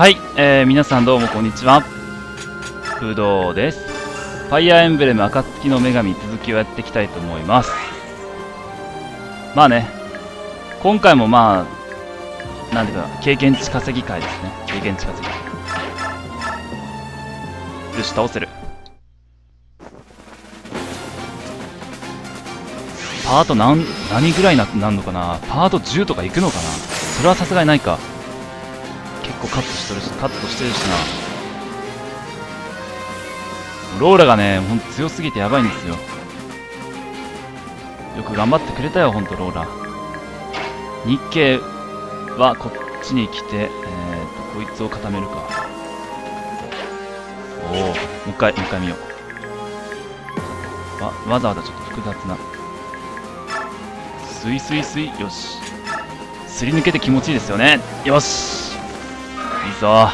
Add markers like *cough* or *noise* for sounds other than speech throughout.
はい、えー、皆さんどうもこんにちは。ぶどうです。ファイアーエンブレム暁の女神続きをやっていきたいと思います。まあね、今回もまあ、なんていうかな、経験値稼ぎ会ですね。経験値稼ぎ。よし、倒せる。パート何、何ぐらいな、なんのかなパート10とかいくのかなそれはさすがにないか。カットしてるし、カットしてるしな。ローラがね、ほんと強すぎてやばいんですよ。よく頑張ってくれたよ、ほんとローラ。日経はこっちに来て、えーと、こいつを固めるか。おお、もう一回、もう一回見よう。わ、わざわざちょっと複雑な。スイスイスイ、よし。すり抜けて気持ちいいですよね。よし。ぞ。あ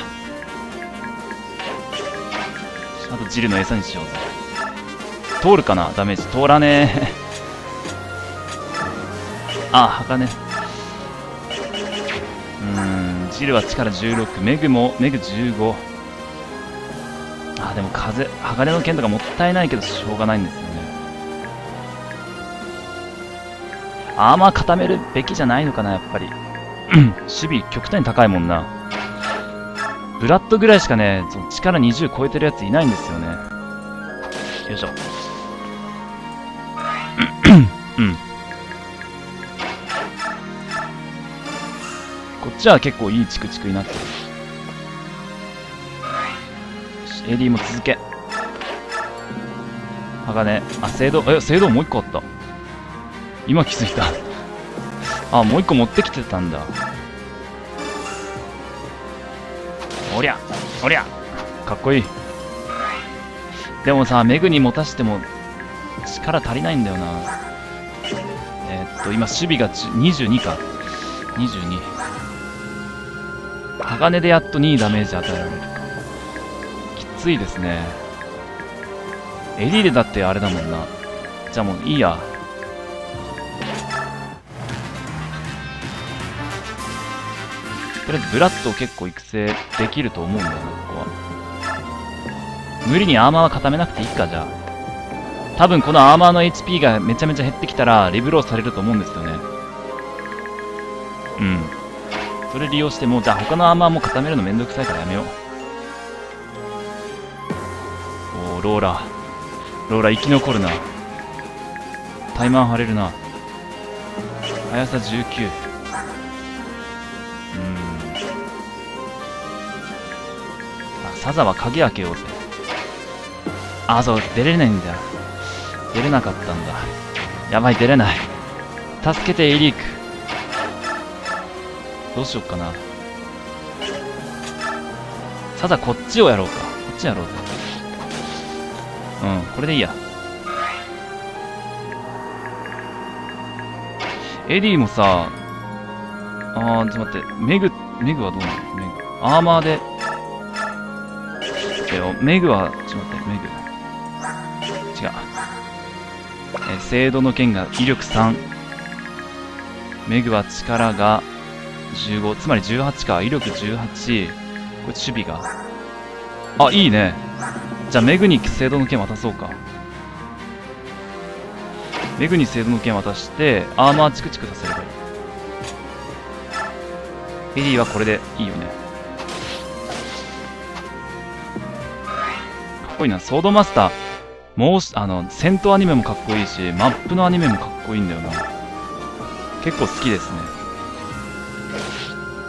とジルの餌にしようぜ。通るかな？ダメージ。通らねえ。あ *laughs* あ、鋼。うん、ジルは力16。メグも、メグ15。あ、でも風、鋼の剣とかもったいないけどしょうがないんですよね。アーマー固めるべきじゃないのかな、やっぱり。*clears throat* 守備極端に高いもんな。ブラッドぐらいしかね、その力20超えてるやついないんですよね。よいしょ。うん。こっちは結構いいチクチクになってる。よし AD も続け。鋼。あ、精度、え、精度もう一個あった。今気づいた。あ、もう一個持ってきてたんだ。おりゃおりゃかっこいい。でもさ、メグに持たしても力足りないんだよな。えー、っと、今守備が22か。22。鋼でやっと2位ダメージ与えられる。きついですね。エリーでだってあれだもんな。じゃあもういいや。とりあえずブラッドを結構育成できると思うんだよな、ここは。無理にアーマーは固めなくていいか、じゃあ。多分このアーマーの HP がめちゃめちゃ減ってきたら、リブローされると思うんですよね。うん。それ利用しても、じゃあ他のアーマーも固めるのめんどくさいからやめよう。おー、ローラ。ローラ生き残るな。タイマン張れるな。速さ19。サザは鍵開けようぜ。あ、そう、出れないんだ。出れなかったんだ。やばい、出れない。助けて、エリーク。どうしよっかな。サザ、こっちをやろうか。こっちやろうぜ。うん、これでいいや。エディもさ、あー、ちょっと待って。メグ、メグはどうなの？メグ。アーマーで、よ。メグは、ちょっと待って、メグ。違う。えー、精度の剣が威力3。メグは力が15。つまり18か。威力18。これ守備が。あ、いいね。じゃあメグに精度の剣渡そうか。メグに精度の剣渡して、アーマーチクチクさせればいい。エリーはこれでいいよね。っこいいな。ソードマスター。もう、あの、戦闘アニメもかっこいいし、マップのアニメもかっこいいんだよな。結構好きですね。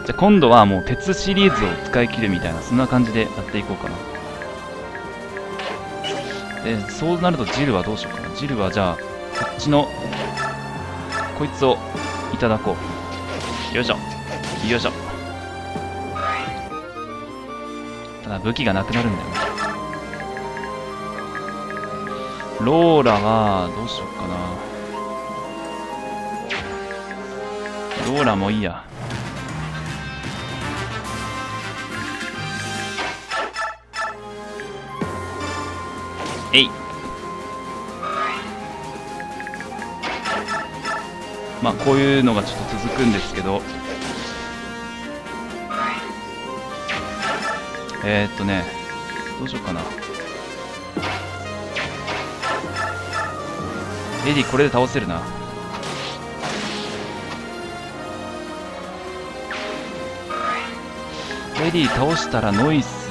じゃあ今度はもう鉄シリーズを使い切るみたいな、そんな感じでやっていこうかな。で、そうなるとジルはどうしようかな。ジルはじゃあ、こっちの、こいつをいただこう。よいしょ。よいしょ。ただ武器がなくなるんだよな。ローラは、どうしよっかな。ローラもいいや。えい。まあ、こういうのがちょっと続くんですけど。えー、っとね、どうしようかな。エディこれで倒せるな。エディ倒したらノイス。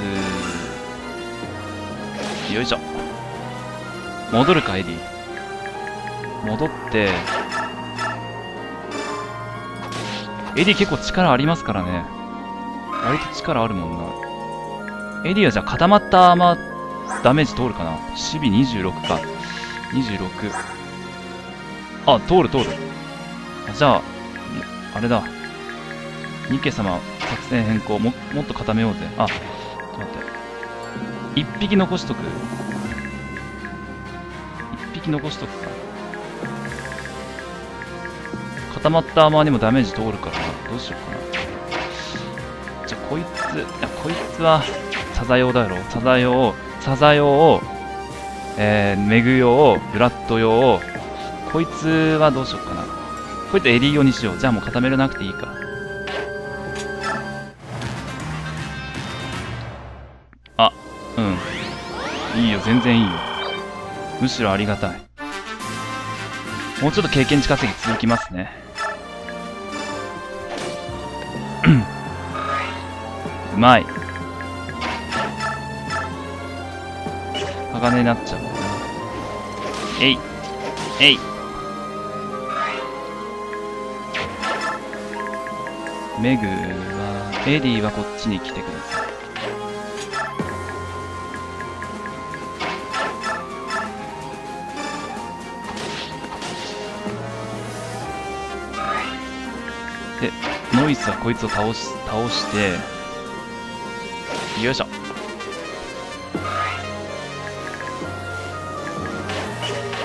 よいしょ。戻るか、エディ。戻って、エディ結構力ありますからね。割と力あるもんな。エディはじゃあ固まったアーマーダメージ通るかな守備26か。26。あ、通る通る。じゃあ、あれだ。ニケ様、作戦変更。も、もっと固めようぜ。あ、ちょっと待って。一匹残しとく。一匹残しとくか。固まったアーマーにもダメージ通るからな。どうしようかな。じゃあ、こいつ、いや、こいつは、サザ用だろ。サザ用、サザ用を、えー、メグ用、ブラッド用、こいつはどうしようかな。こいつエリー用にしよう。じゃあもう固めれなくていいか。あ、うん。いいよ、全然いいよ。むしろありがたい。もうちょっと経験値稼ぎ続きますね。うまい。鋼になっちゃう。えい。えい。メグは、エディはこっちに来てください。で、ノイスはこいつを倒し、倒して、よいしょ。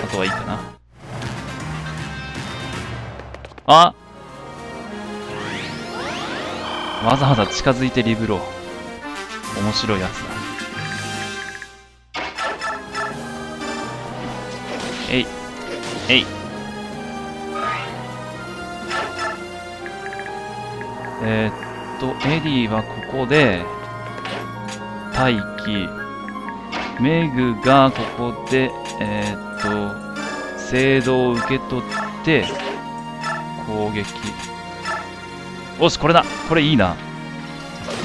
あとはいいかな。あわざわざ近づいてリブロー。面白いやつだ。えい。えい。えー、っと、エディはここで、待機。メグがここで、えー、っと、精度を受け取って、攻撃。おし、これだこれいいな。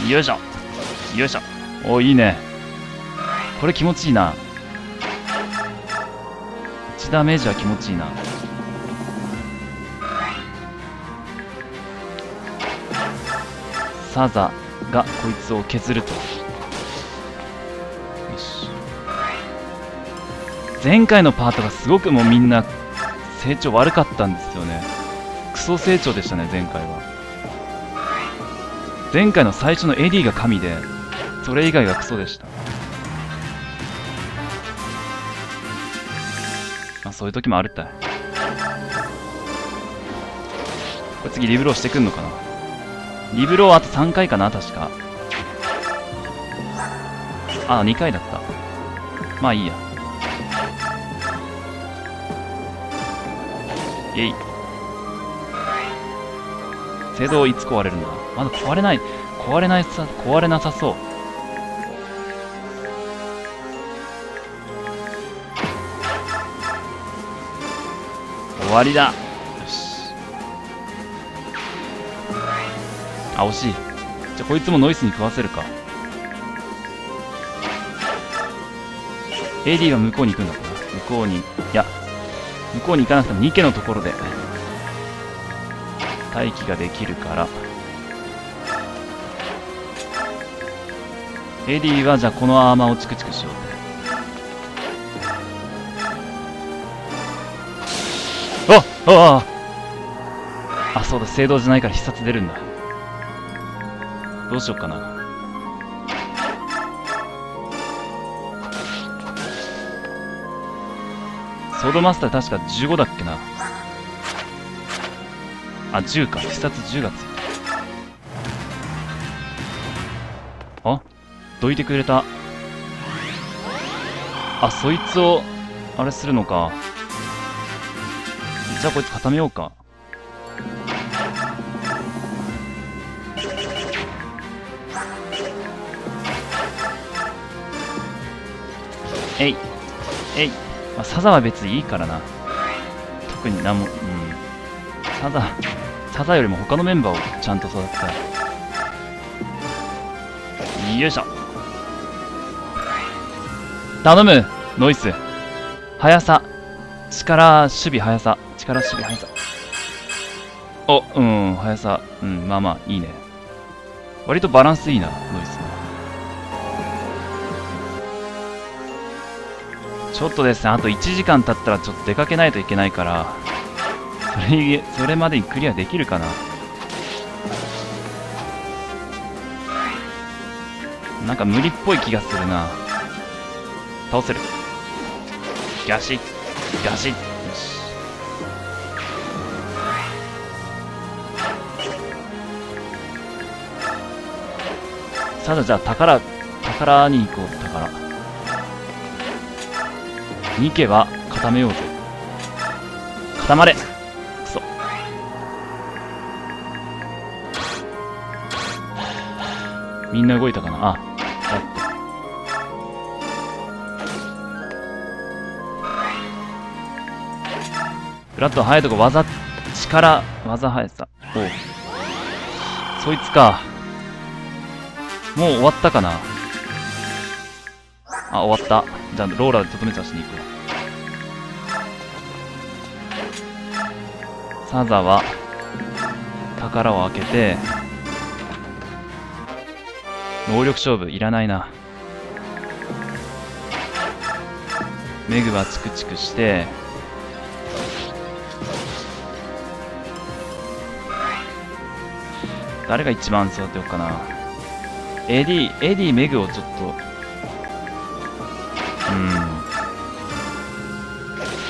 よいしょ。よいしょ。お、いいね。これ気持ちいいな。1ダメージは気持ちいいな。サザがこいつを削ると。よし。前回のパートがすごくもうみんな成長悪かったんですよね。クソ成長でしたね、前回は。前回の最初のエディが神で、それ以外がクソでした。まあそういう時もあるったい。これ次リブローしてくんのかな？リブローあと3回かな確か。あ、2回だった。まあいいや。イェイ。制度いつ壊れるんだ？まだ壊れない、壊れないさ、壊れなさそう。終わりだよし。あ、惜しい。じゃこいつもノイスに食わせるか。AD は向こうに行くんだから。向こうに、いや、向こうに行かなくてもニケのところで待機ができるから。AD はじゃあこのアーマーをチクチクしようぜああああそうだ聖堂じゃないから必殺出るんだ。どうしようかな。ソードマスター確か15だっけな。あ、10か。必殺10がついた。あ？どいてくれた。あ、そいつを、あれするのか。じゃあこいつ固めようか。えいえい、まあ、サザは別にいいからな特に何もうんサザサザよりも他のメンバーをちゃんと育てたい。よいしょ。頼むノイス。速さ。力守備速さ。力守備速さ。おうん速さ。うんまあまあいいね。割とバランスいいなノイス。ちょっとですねあと1時間経ったらちょっと出かけないといけないから。それそれまでにクリアできるかな？なんか無理っぽい気がするな。倒せる。ガシッ。ガシッ。よしさだじゃあ宝宝に行こう宝。ニケは固めようぜ。固まれ。みんな動いたかな？あやったフラット速いとこ技力技速さ。おう。そいつか。もう終わったかな？あ終わった。じゃあローラーでとどめさしに行くわ。サザは宝を開けて能力勝負いらないな。メグはチクチクして。誰が一番育てようかな。AD、AD メグをちょっと。うん。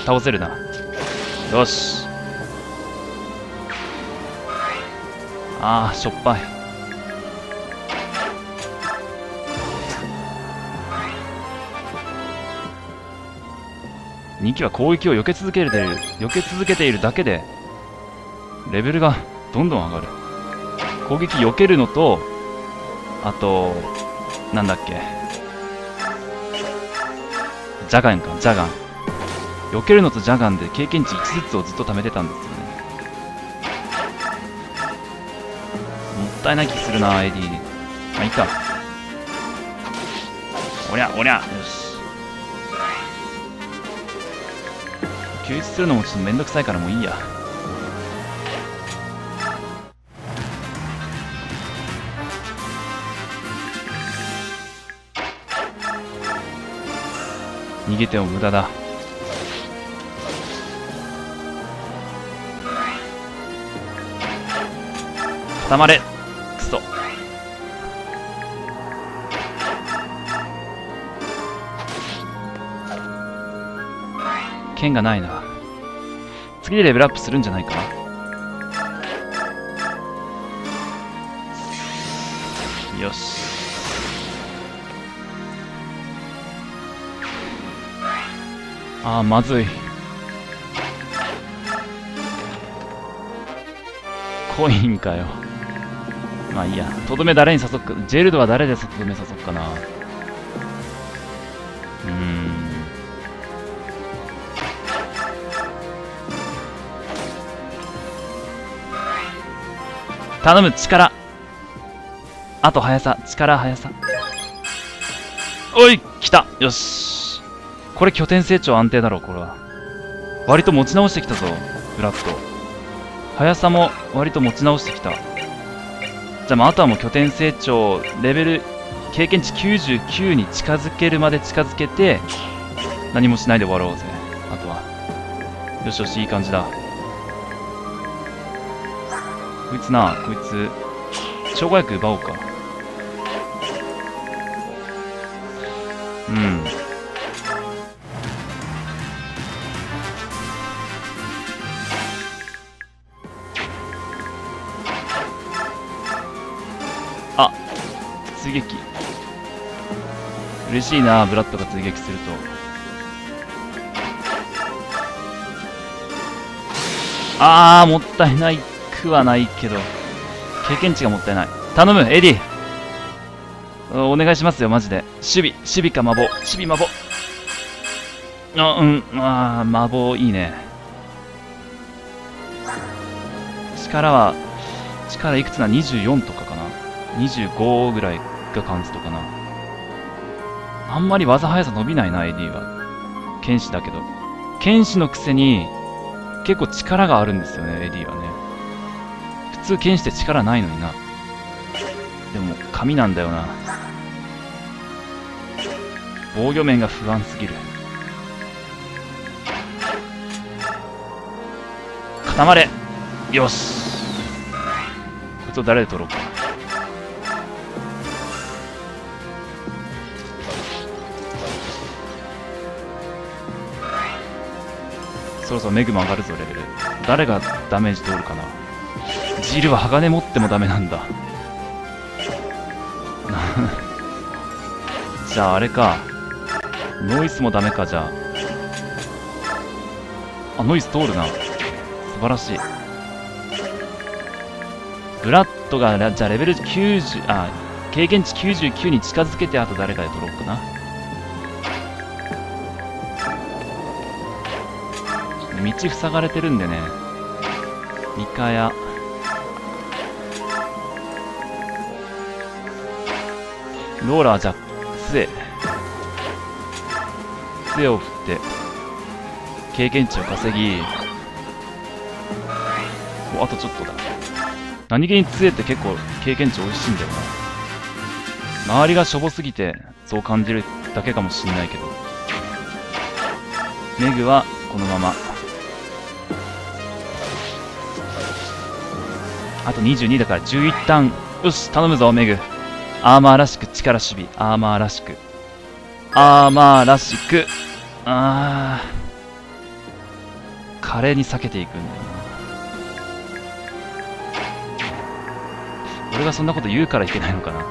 倒せるな。よし。ああしょっぱい。2機は攻撃を避け続けている避け続けているだけでレベルがどんどん上がる。攻撃避けるのとあとなんだっけ。ジャガンか。ジャガン。避けるのとジャガンで経験値1ずつをずっと貯めてたんですよね。もったいない気するな AD まあいいか。おりゃおりゃ。よ救出するのもちょっとめんどくさいからもういいや。逃げても無駄だ。固まれ。クソ。剣がないな。次でレベルアップするんじゃないか？よし。ああまずい。コインかよ。まあいいや。とどめ誰に誘っか？ジェルドは誰でとどめ誘っかな？頼む力。あと速さ力速さ。おい来た。よし。これ拠点成長安定だろこれは。割と持ち直してきたぞブラッド速さも割と持ち直してきた。じゃあまああとはもう拠点成長レベル経験値99に近づけるまで近づけて何もしないで終わろうぜ。あとは。よしよしいい感じだ。いつなこいつ。障害薬奪おうか。うん。あ追撃。嬉しいなブラッドが追撃すると。あーもったいない。くはないけど経験値がもったいない。頼むエディ。お願いしますよマジで。守備守備か魔法守備魔法あうんあー魔法いいね。力は力いくつな？24とかかな？25ぐらいがカウントかな。あんまり技速さ伸びないな AD は。剣士だけど。剣士のくせに結構力があるんですよね AD はね。通剣士って力ないのにな。でも紙なんだよな。防御面が不安すぎる。固まれ。よし。こいつを誰で取ろうか。そろそろメグも上がるぞレベル。誰がダメージ通るかな。ジルは鋼持ってもダメなんだ。*laughs* じゃああれか。ノイスもダメかじゃあ。あノイス通るな。素晴らしい。ブラッドがじゃあレベル90あ経験値99に近づけてあと誰かで取ろうかな。道塞がれてるんでね。ミカヤローラーじゃ杖杖を振って経験値を稼ぎおあとちょっとだ。何気に杖って結構経験値美味しいんだよな。周りがしょぼすぎてそう感じるだけかもしんないけど。メグはこのまま。あと22だから11ターンよし頼むぞメグ。アーマーらしく力守備アーマーらしく。アーマーらしく。あー。華麗に避けていくんだよ。な俺がそんなこと言うからいけないのかな。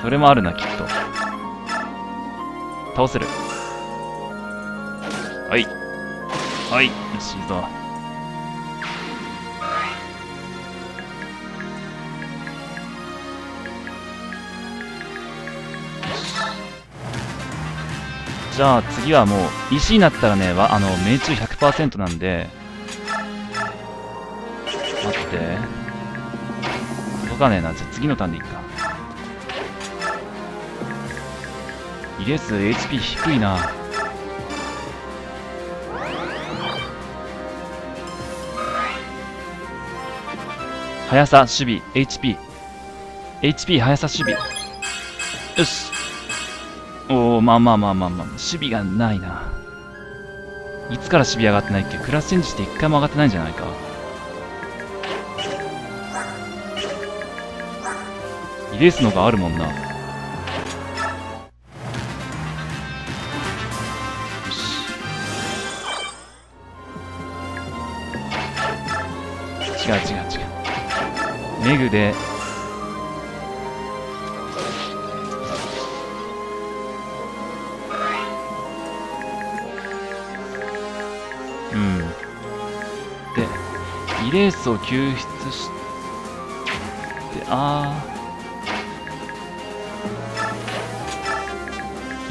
それもあるなきっと。倒せる。はい。はい。よしいいぞ。じゃあ次はもう石になったらねわあの命中100%なんで待って。届かねえな。じゃあ次のターンでいいか。イレス HP 低いな。速さ守備 HP HP 速さ守備。よし。おおまあまあまあまあまあ守備がないな。いつから守備上がってないっけ？クラスチェンジして一回も上がってないんじゃないか。イレースのがあるもんな。よし。違う違う違う。メグでイレースを救出してあ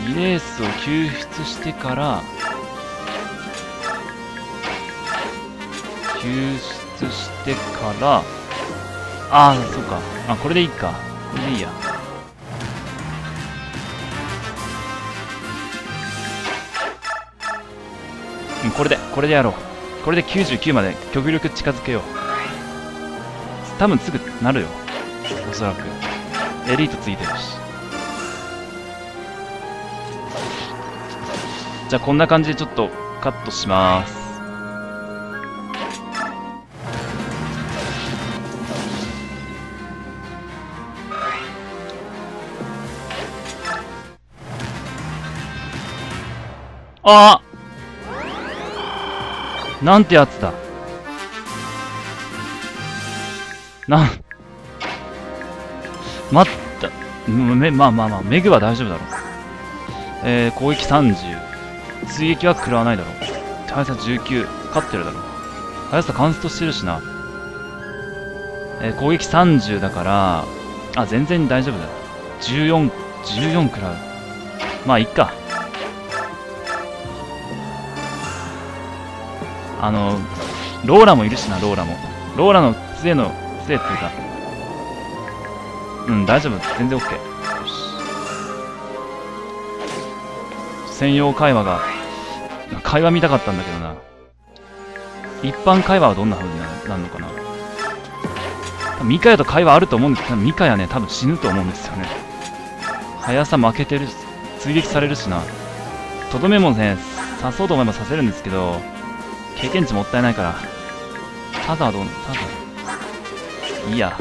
ーイレースを救出してから救出してからああそうか。あこれでいいか。これでいいや。うんこれでこれでやろう。これで99まで極力近づけよう。多分すぐなるよ。おそらく。エリートついてるし。じゃあこんな感じでちょっとカットします。ああ！なんてやつだ。なん、待った。め、まあまあまあ、メグは大丈夫だろう。えー、攻撃30。追撃は食らわないだろう。速さ19。勝ってるだろう。速さカンストしてるしな。えー、攻撃30だから、あ、全然大丈夫だ。14、14食らう。まあ、いっか。あの、ローラもいるしな、ローラも。ローラの杖の、杖っていうか、うん、大丈夫。全然 OK。よし。専用会話が、会話見たかったんだけどな。一般会話はどんな風になるのかな。ミカヤと会話あると思うんですけど、ミカヤね、多分死ぬと思うんですよね。速さ負けてるし、追撃されるしな。とどめもね、刺そうと思えば刺せるんですけど、経験値もったいないから。ただどうただ。いいや。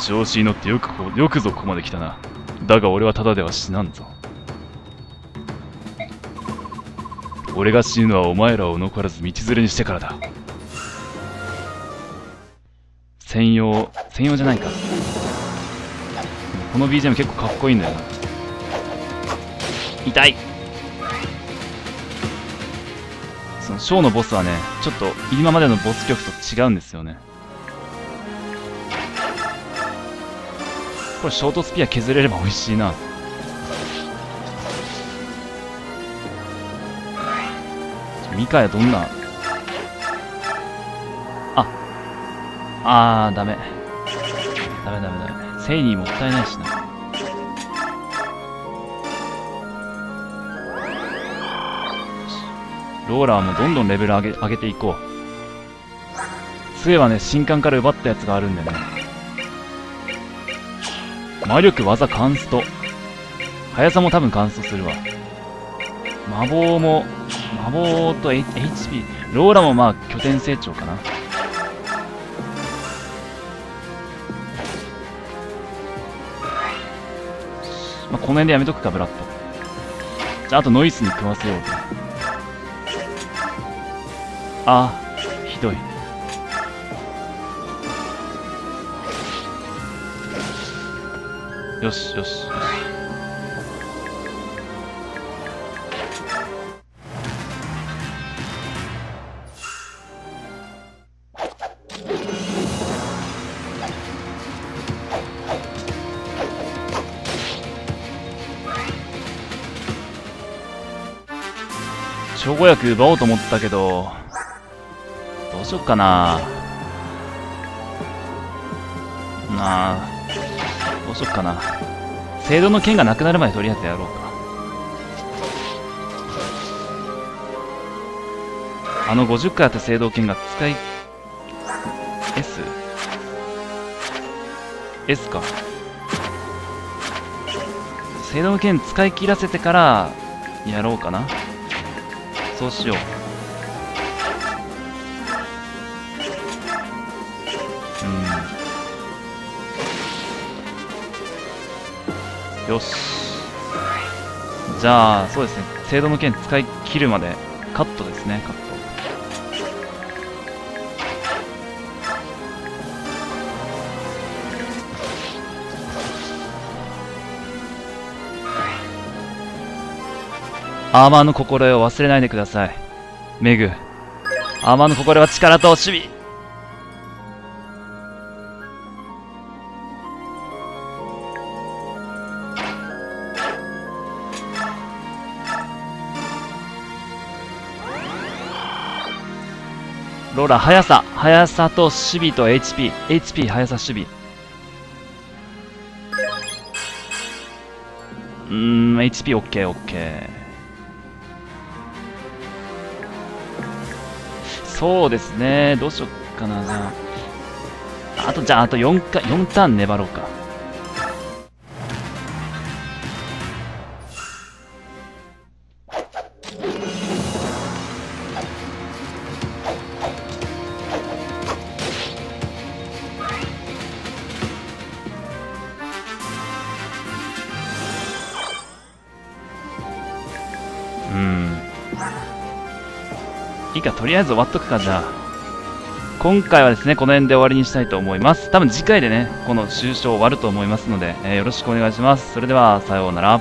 調子に乗ってよくこ、よくぞここまで来たな。だが俺はただでは死なんぞ。俺が死ぬのはお前らを残らず道連れにしてからだ。専用、専用じゃないか。この BGM 結構かっこいいんだよな。痛い。そのショーのボスはね、ちょっと今までのボス曲と違うんですよね。これショートスピア削れれば美味しいな。ミカヤどんな？ああーダメ。ダメダメダメ。セイニーもったいないしな。ローラーもどんどんレベル上げ上げていこう。杖はね新刊から奪ったやつがあるんでね。魔力技カンスト。速さも多分カンストするわ。魔法も魔法と HP ローラもまあ拠点成長かな。まあ、この辺でやめとくか、ブラッド。じゃあ、あとノイスに食わせようぜ。あ、ひどい。よしよしよし。証拠薬奪おうと思ったけど、しよっかななあ、どうしよっかな。制度の剣がなくなるまでとりあえずやろうか。あの50回あった制度剣が使い、S? S か。制度の剣使い切らせてからやろうかな。そうしようよし。じゃあそうですね。精度の剣使い切るまでカットですね。カット。アーマーの心得を忘れないでください。メグ。アーマーの心得は力と守備ローラ、速さ。速さと守備と HP。HP、速さ、守備。うーん、HP、OK、OK。そうですね。どうしよっかな、あ。と、じゃあ、あと4回、4ターン粘ろうか。りあえず終わっとくか、じゃあ。今回はですね、この辺で終わりにしたいと思います。多分次回でね、この終章終わると思いますので、えー、よろしくお願いします。それでは、さようなら。